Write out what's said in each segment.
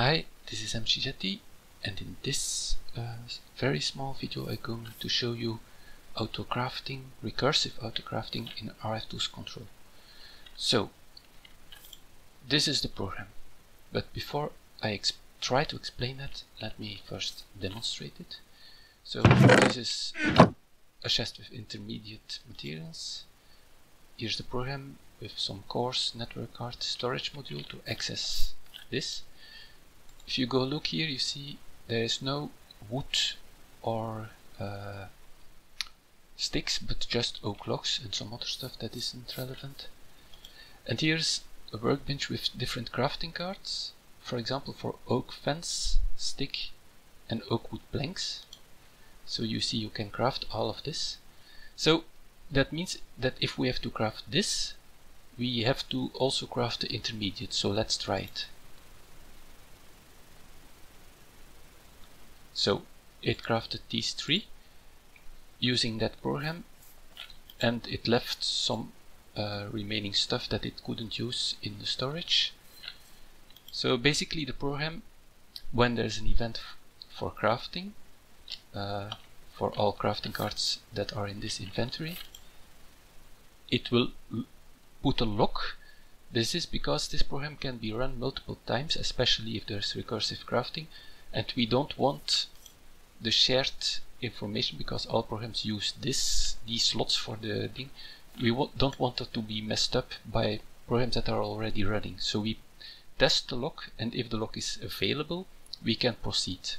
Hi, this is McJty and in this uh, very small video I'm going to show you autocrafting, recursive autocrafting in RFTools control. So, this is the program, but before I try to explain that, let me first demonstrate it. So, this is a chest with intermediate materials. Here's the program with some coarse network card storage module to access this if you go look here you see there is no wood or uh, sticks but just oak logs and some other stuff that isn't relevant and here's a workbench with different crafting cards for example for oak fence stick and oak wood planks. So you see you can craft all of this. So that means that if we have to craft this we have to also craft the intermediate so let's try it So it crafted these three using that program and it left some uh, remaining stuff that it couldn't use in the storage. So basically the program, when there's an event for crafting, uh, for all crafting cards that are in this inventory, it will put a lock. This is because this program can be run multiple times, especially if there's recursive crafting, and we don't want the shared information because all programs use this these slots for the thing. We don't want it to be messed up by programs that are already running. So we test the lock and if the lock is available we can proceed.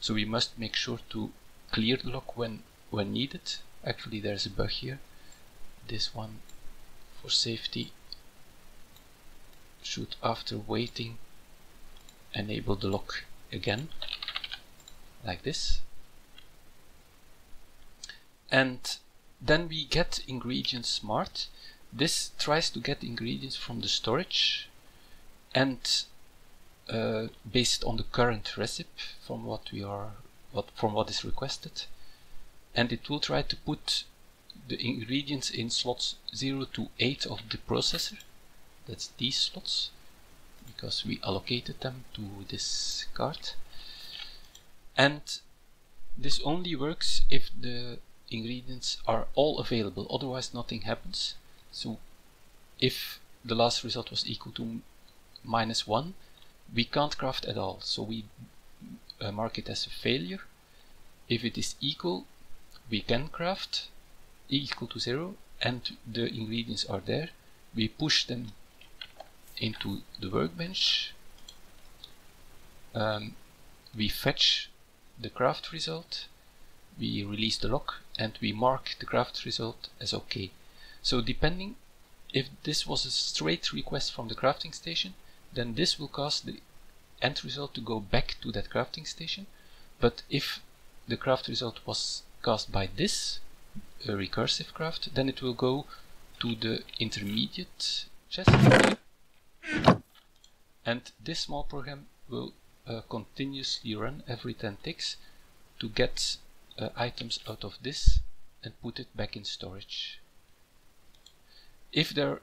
So we must make sure to clear the lock when when needed. Actually there's a bug here. This one for safety should after waiting enable the lock again like this. And then we get ingredients smart. This tries to get ingredients from the storage and uh, based on the current recipe from what we are what from what is requested. And it will try to put the ingredients in slots 0 to 8 of the processor. That's these slots because we allocated them to this card. And this only works if the ingredients are all available otherwise nothing happens. So if the last result was equal to minus 1 we can't craft at all. So we uh, mark it as a failure. If it is equal we can craft equal to 0 and the ingredients are there. We push them into the workbench um, we fetch the craft result, we release the lock and we mark the craft result as OK. So depending if this was a straight request from the crafting station, then this will cause the end result to go back to that crafting station. But if the craft result was caused by this recursive craft, then it will go to the intermediate chest and this small program will uh, continuously run every 10 ticks to get uh, items out of this and put it back in storage. If there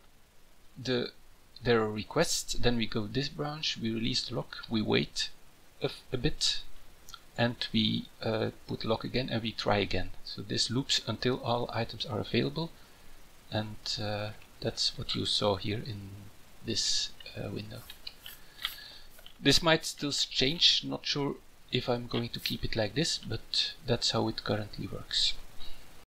the there are requests, then we go this branch, we release the lock, we wait a, a bit, and we uh, put lock again and we try again. So this loops until all items are available, and uh, that's what you saw here in this uh, window. This might still change, not sure if I'm going to keep it like this, but that's how it currently works.